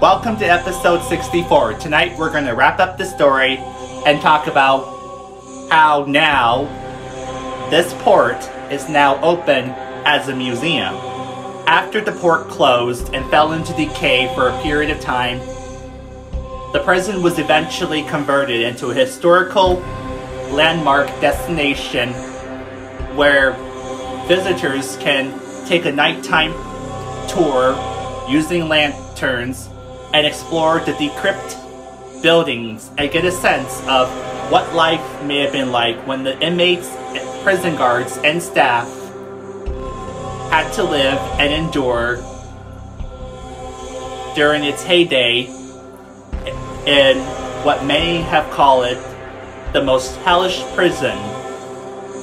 Welcome to episode 64. Tonight we're going to wrap up the story and talk about how now this port is now open as a museum. After the port closed and fell into decay for a period of time, the prison was eventually converted into a historical landmark destination where visitors can take a nighttime tour using lanterns and explore the decrypt buildings and get a sense of what life may have been like when the inmates, prison guards, and staff had to live and endure during its heyday in what many have called it the most hellish prison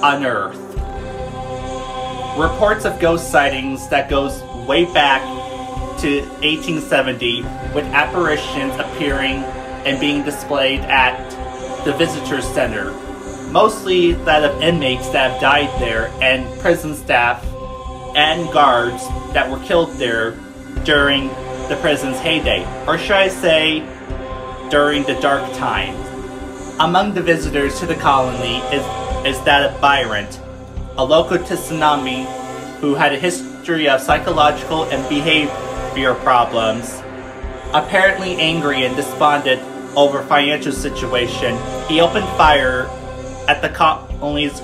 on earth. Reports of ghost sightings that goes way back to 1870 with apparitions appearing and being displayed at the visitor center. Mostly that of inmates that have died there and prison staff and guards that were killed there during the prison's heyday, or should I say, during the dark times. Among the visitors to the colony is, is that of Byron, a local Tasmanian who had a history of psychological and behavior problems. Apparently angry and despondent over financial situation, he opened fire at the colony's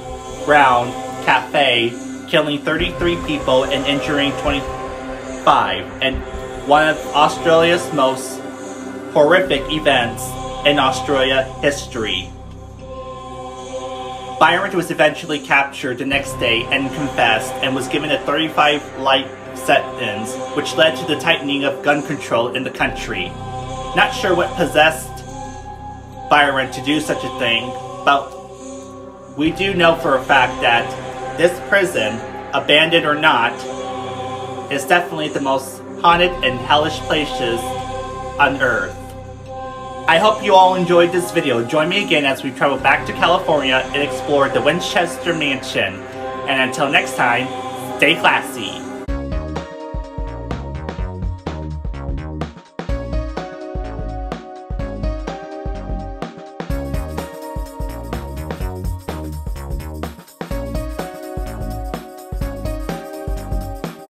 ground cafe killing 33 people and injuring 25, and one of Australia's most horrific events in Australia history. Byron was eventually captured the next day and confessed and was given a 35 life sentence, which led to the tightening of gun control in the country. Not sure what possessed Byron to do such a thing, but we do know for a fact that this prison, abandoned or not, is definitely the most haunted and hellish places on Earth. I hope you all enjoyed this video. Join me again as we travel back to California and explore the Winchester Mansion. And until next time, stay classy.